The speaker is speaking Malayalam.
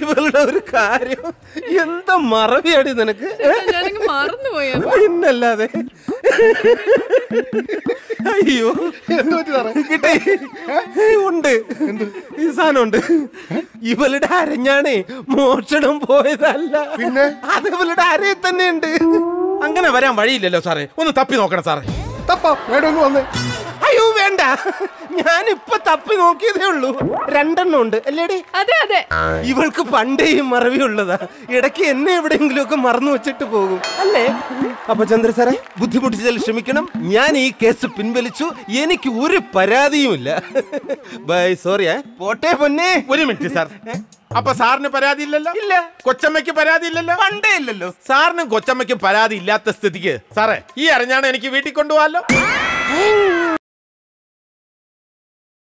ഇവളുടെ ഒരു കാര്യം. എന്താ മറവിയാടി നിനക്ക്? പിന്നല്ലാതെ. അയ്യോ. കിട്ടി. ഉണ്ട്. ഈ സാധനം ഉണ്ട്. ഇവളുടെ അരഞ്ഞാണേ മോഷണം പോയതല്ല. പിന്നെ? അത് ഇവളുടെ അരയിൽ തന്നെ ഉണ്ട് അങ്ങനെ വരാൻ വഴിയില്ലല്ലോ സാറേ. ഒന്ന് തപ്പി നോക്കണം സാറേ. തപ്പാ? വേണമെങ്കിൽ വന്നേ. വേണ്ട. ഞാൻ ഇപ്പൊ തപ്പി നോക്കിയതേ ഉള്ളൂ. രണ്ടെണ്ണം ഉണ്ട്. അല്ലേടി? അതെ അതെ. ഇവൾക്ക് പണ്ടേ ഈ മറവി ഉള്ളതാ. ഇടയ്ക്ക് എന്നെ എവിടെയെങ്കിലും ഒക്കെ മറന്നു വെച്ചിട്ട് പോകും. അല്ലേ? അപ്പൊ ചന്ദ്ര സാറേ ബുദ്ധിമുട്ടിച്ചാൽ ക്ഷമിക്കണം. ഞാൻ ഈ കേസ് പിൻവലിച്ചു. എനിക്ക് ഒരു പരാതിയുമില്ല. ബൈ സോറി പോട്ടെ പൊന്നെ. ഒരു മിനിറ്റ് സാർ. അപ്പൊ സാറിന് പരാതി ഇല്ലല്ലോ? ഇല്ല. കൊച്ചമ്മയ്ക്ക് പരാതി ഇല്ലല്ലോ? പണ്ടേ ഇല്ലല്ലോ. സാറിനും കൊച്ചമ്മയ്ക്കും പരാതി ഇല്ലാത്ത സ്ഥിതിക്ക്. സാറേ ഈ അറിഞ്ഞാണ് എനിക്ക് വീട്ടിൽ കൊണ്ടുപോകാലോ?